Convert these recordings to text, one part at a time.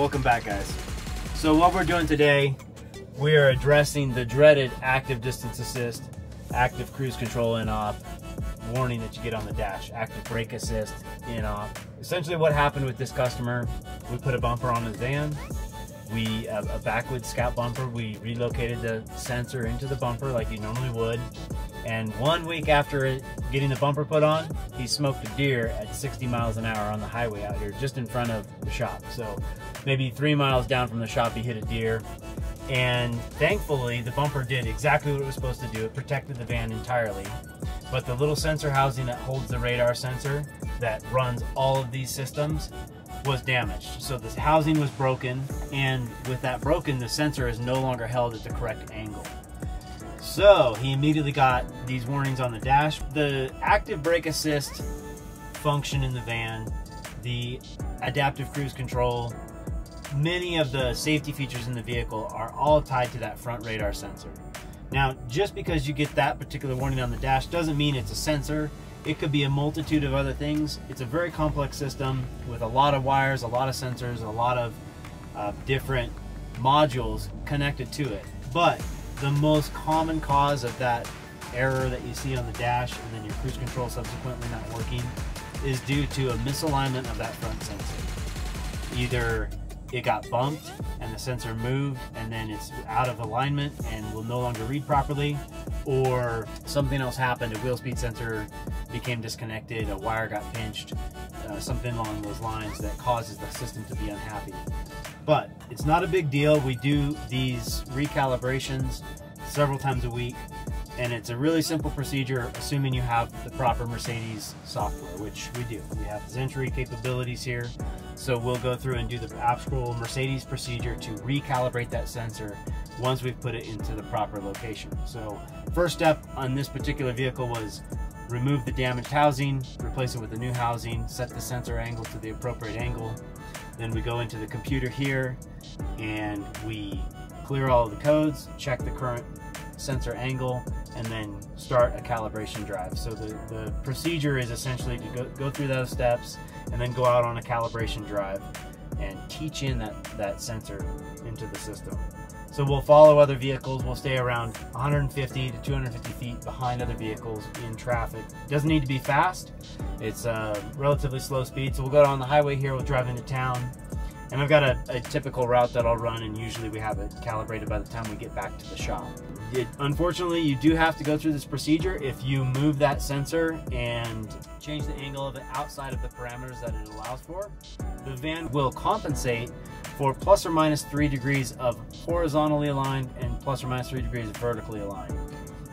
Welcome back guys. So what we're doing today, we are addressing the dreaded active distance assist, active cruise control in off, warning that you get on the dash, active brake assist in off. Essentially what happened with this customer, we put a bumper on his van, we a, a backwood scout bumper, we relocated the sensor into the bumper like you normally would. And one week after getting the bumper put on, he smoked a deer at 60 miles an hour on the highway out here, just in front of the shop. So maybe three miles down from the shop, he hit a deer. And thankfully, the bumper did exactly what it was supposed to do. It protected the van entirely. But the little sensor housing that holds the radar sensor that runs all of these systems was damaged. So this housing was broken, and with that broken, the sensor is no longer held at the correct angle. So he immediately got these warnings on the dash. The active brake assist function in the van, the adaptive cruise control, many of the safety features in the vehicle are all tied to that front radar sensor. Now, just because you get that particular warning on the dash doesn't mean it's a sensor. It could be a multitude of other things. It's a very complex system with a lot of wires, a lot of sensors, a lot of uh, different modules connected to it. But the most common cause of that error that you see on the dash and then your cruise control subsequently not working is due to a misalignment of that front sensor. Either it got bumped and the sensor moved and then it's out of alignment and will no longer read properly or something else happened a wheel speed sensor became disconnected a wire got pinched uh, something along those lines that causes the system to be unhappy. But it's not a big deal. We do these recalibrations several times a week and it's a really simple procedure assuming you have the proper Mercedes software which we do. We have Xentry capabilities here so we'll go through and do the actual Mercedes procedure to recalibrate that sensor once we've put it into the proper location. So first step on this particular vehicle was remove the damaged housing, replace it with a new housing, set the sensor angle to the appropriate angle. Then we go into the computer here and we clear all of the codes, check the current sensor angle, and then start a calibration drive. So the, the procedure is essentially to go, go through those steps and then go out on a calibration drive and teach in that, that sensor into the system. So we'll follow other vehicles. We'll stay around 150 to 250 feet behind other vehicles in traffic. Doesn't need to be fast. It's a relatively slow speed. So we'll go down the highway here. We'll drive into town. And I've got a, a typical route that I'll run and usually we have it calibrated by the time we get back to the shop. It, unfortunately, you do have to go through this procedure. If you move that sensor and change the angle of it outside of the parameters that it allows for, the van will compensate for plus or minus three degrees of horizontally aligned and plus or minus three degrees of vertically aligned.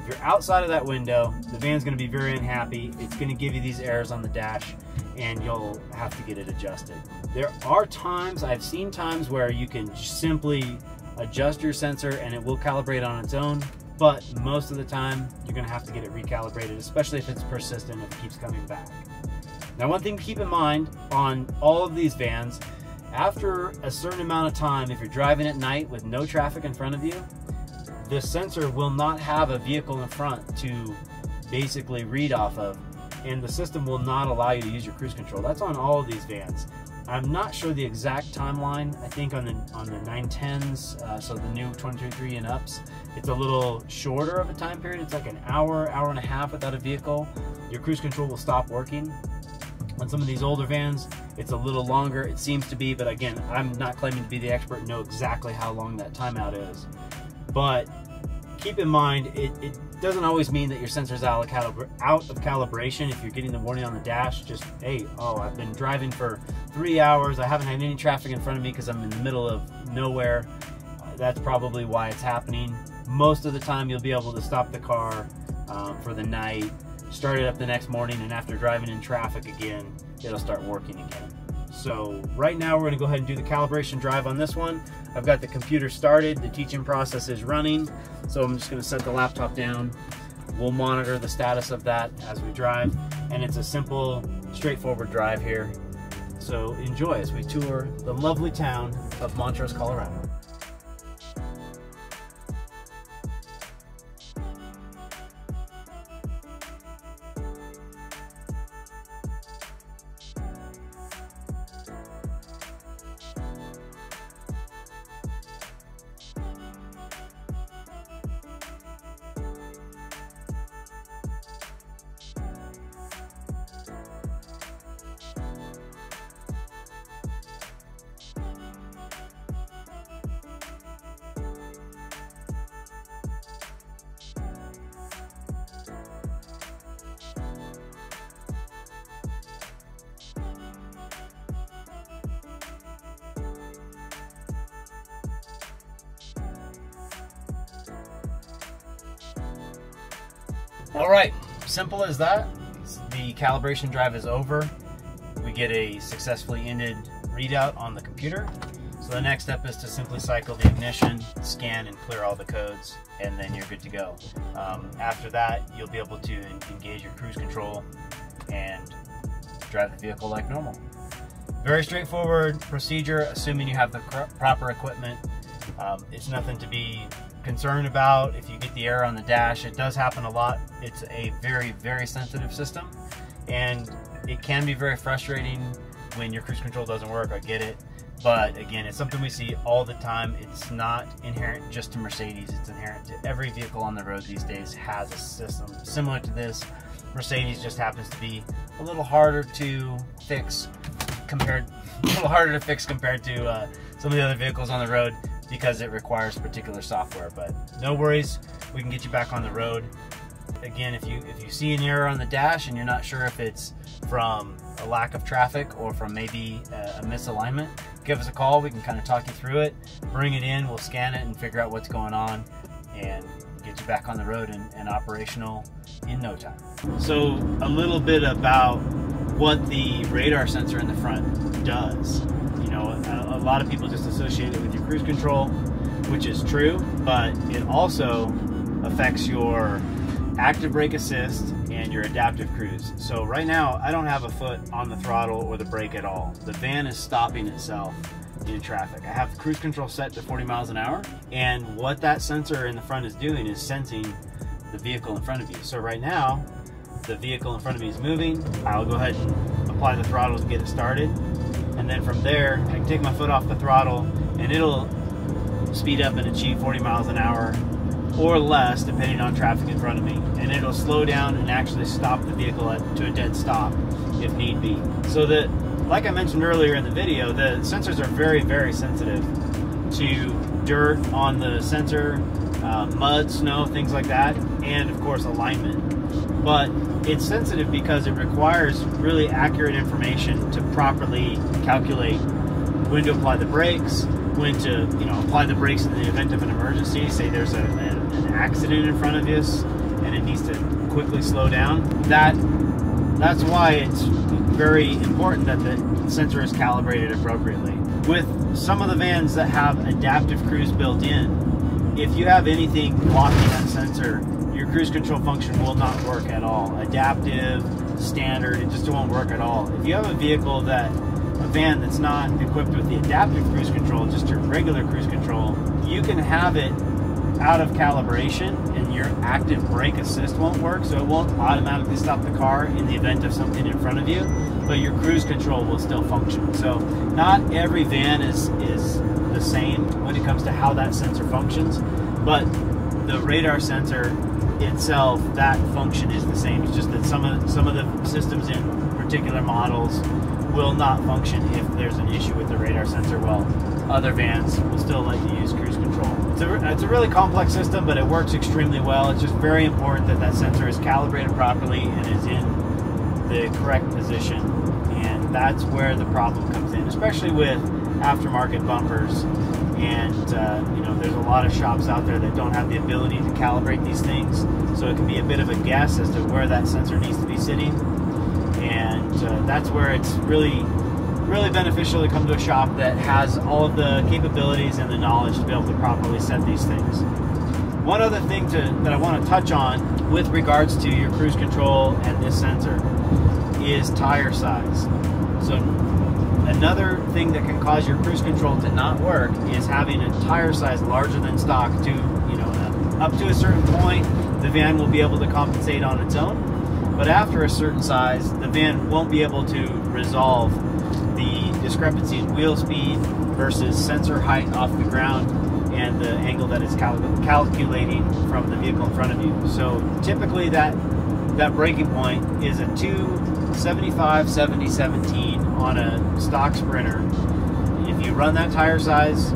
If you're outside of that window, the van's gonna be very unhappy. It's gonna give you these errors on the dash and you'll have to get it adjusted. There are times, I've seen times where you can simply adjust your sensor and it will calibrate on its own, but most of the time you're gonna have to get it recalibrated, especially if it's persistent, if it keeps coming back. Now one thing to keep in mind on all of these vans, after a certain amount of time, if you're driving at night with no traffic in front of you, the sensor will not have a vehicle in front to basically read off of and the system will not allow you to use your cruise control. That's on all of these vans. I'm not sure the exact timeline. I think on the on the 910s, uh, so the new 23 and ups, it's a little shorter of a time period. It's like an hour, hour and a half without a vehicle. Your cruise control will stop working. On some of these older vans, it's a little longer. It seems to be, but again, I'm not claiming to be the expert and know exactly how long that timeout is. But keep in mind, it, it doesn't always mean that your sensor's out of, calibra- out of calibration. If you're getting the warning on the dash, just, hey, oh, I've been driving for three hours. I haven't had any traffic in front of me because I'm in the middle of nowhere. That's probably why it's happening. Most of the time, you'll be able to stop the car um, for the night, start it up the next morning, and after driving in traffic again, it'll start working again. So right now we're going to go ahead and do the calibration drive on this one. I've got the computer started, the teaching process is running, so I'm just going to set the laptop down. We'll monitor the status of that as we drive, and it's a simple, straightforward drive here. So enjoy as we tour the lovely town of Montrose, Colorado. All right, simple as that. The calibration drive is over. We get a successfully ended readout on the computer. So the next step is to simply cycle the ignition, scan and clear all the codes, and then you're good to go. Um, after that, you'll be able to engage your cruise control and drive the vehicle like normal. Very straightforward procedure, assuming you have the proper equipment. Um, it's nothing to be concerned about if you get the error on the dash. It does happen a lot. It's a very, very sensitive system, and it can be very frustrating when your cruise control doesn't work. I get it. But again, it's something we see all the time. It's not inherent just to Mercedes. It's inherent to every vehicle on the road these days has a system similar to this. Mercedes just happens to be a little harder to fix compared, a little harder to fix compared to uh, some of the other vehicles on the road because it requires particular software. But no worries, we can get you back on the road. Again, if you if you see an error on the dash and you're not sure if it's from a lack of traffic or from maybe a, misalignment, give us a call. We can kind of talk you through it, bring it in, we'll scan it and figure out what's going on and get you back on the road and, and operational in no time. So a little bit about what the radar sensor in the front does. A, a lot of people just associate it with your cruise control, which is true, but it also affects your active brake assist and your adaptive cruise. So right now, I don't have a foot on the throttle or the brake at all. The van is stopping itself in traffic. I have cruise control set to 40 miles an hour, and what that sensor in the front is doing is sensing the vehicle in front of you. So right now, the vehicle in front of me is moving. I'll go ahead and apply the throttle to get it started. And then from there, I can take my foot off the throttle and it'll speed up and achieve 40 miles an hour or less depending on traffic in front of me. And it'll slow down and actually stop the vehicle at, to a dead stop if need be. So that, like I mentioned earlier in the video, the sensors are very, very sensitive to dirt on the sensor, uh, mud, snow, things like that, and of course alignment. But it's sensitive because it requires really accurate information to properly calculate when to apply the brakes, when to you know apply the brakes in the event of an emergency. Say there's a, a, an accident in front of you and it needs to quickly slow down. That that's why it's very important that the sensor is calibrated appropriately. With some of the vans that have adaptive cruise built in, if you have anything blocking that sensor, cruise control function will not work at all. Adaptive, standard, it just won't work at all. If you have a vehicle that a van that's not equipped with the adaptive cruise control, just your regular cruise control, you can have it out of calibration and your active brake assist won't work, so it won't automatically stop the car in the event of something in front of you, but your cruise control will still function. So not every van is, is the same when it comes to how that sensor functions, but the radar sensor itself, that function is the same. It's just that some of some of the systems in particular models will not function if there's an issue with the radar sensor. Well, other vans will still let you use cruise control. It's a, it's a really complex system, but it works extremely well. It's just very important that that sensor is calibrated properly and is in the correct position. And that's where the problem comes in, especially with aftermarket bumpers. And, uh, you know, there's a lot of shops out there that don't have the ability to calibrate these things. So it can be a bit of a guess as to where that sensor needs to be sitting and uh, that's where it's really really beneficial to come to a shop that has all of the capabilities and the knowledge to be able to properly set these things. One other thing to, that I want to touch on with regards to your cruise control and this sensor is tire size. So another thing that can cause your cruise control to not work is having a tire size larger than stock to, you know, uh, up to a certain point, the van will be able to compensate on its own but after a certain size, the van won't be able to resolve the discrepancy in wheel speed versus sensor height off the ground and the angle that it's cal calculating from the vehicle in front of you. So typically that that braking point is a 275 70 17 on a stock sprinter. If you run that tire size,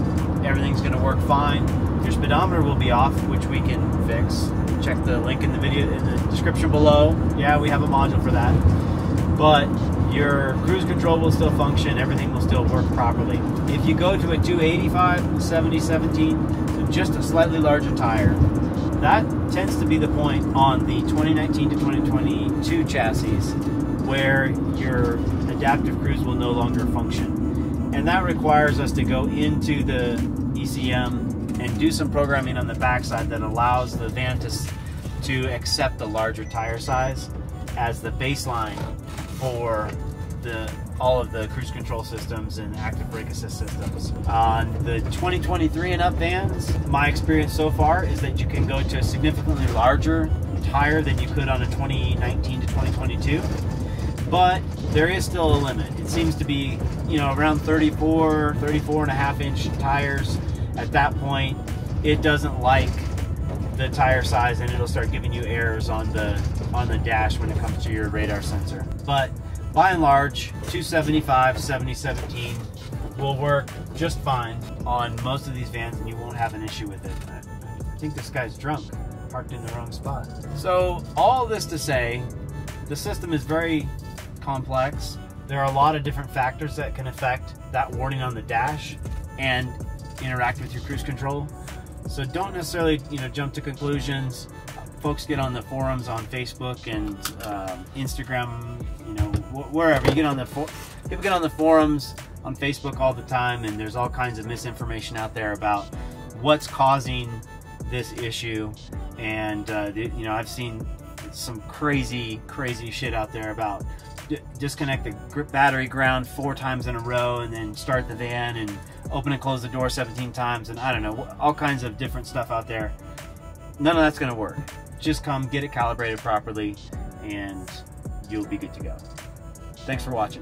everything's going to work fine. Your speedometer will be off, which we can fix check the link in the video in the description below. Yeah, we have a module for that. But your cruise control will still function, everything will still work properly. If you go to a 285 70 17, just a slightly larger tire, that tends to be the point on the 2019 to 2022 chassis where your adaptive cruise will no longer function. And that requires us to go into the ECM and do some programming on the backside that allows the van to, to accept the larger tire size as the baseline for the all of the cruise control systems and active brake assist systems. On the 2023 and up vans, my experience so far is that you can go to a significantly larger tire than you could on a 2019 to 2022 but there is still a limit. It seems to be, you know, around 34, 34 and a half inch tires. At that point, it doesn't like the tire size and it'll start giving you errors on the on the dash when it comes to your radar sensor. But by and large, 275 7017 will work just fine on most of these vans and you won't have an issue with it. I think this guy's drunk, parked in the wrong spot. So all this to say, the system is very complex. There are a lot of different factors that can affect that warning on the dash and interact with your cruise control. So don't necessarily, you know, jump to conclusions. Folks get on the forums on Facebook and um, Instagram, you know, wh wherever you get on the for people get on the forums on Facebook all the time, and there's all kinds of misinformation out there about what's causing this issue. And uh, the, you know, I've seen some crazy, crazy shit out there about disconnect the battery ground four times in a row and then start the van and open and close the door 17 times and I don't know, all kinds of different stuff out there. None of that's to work. Just come, get it calibrated properly, and you'll be good to go. Thanks for watching.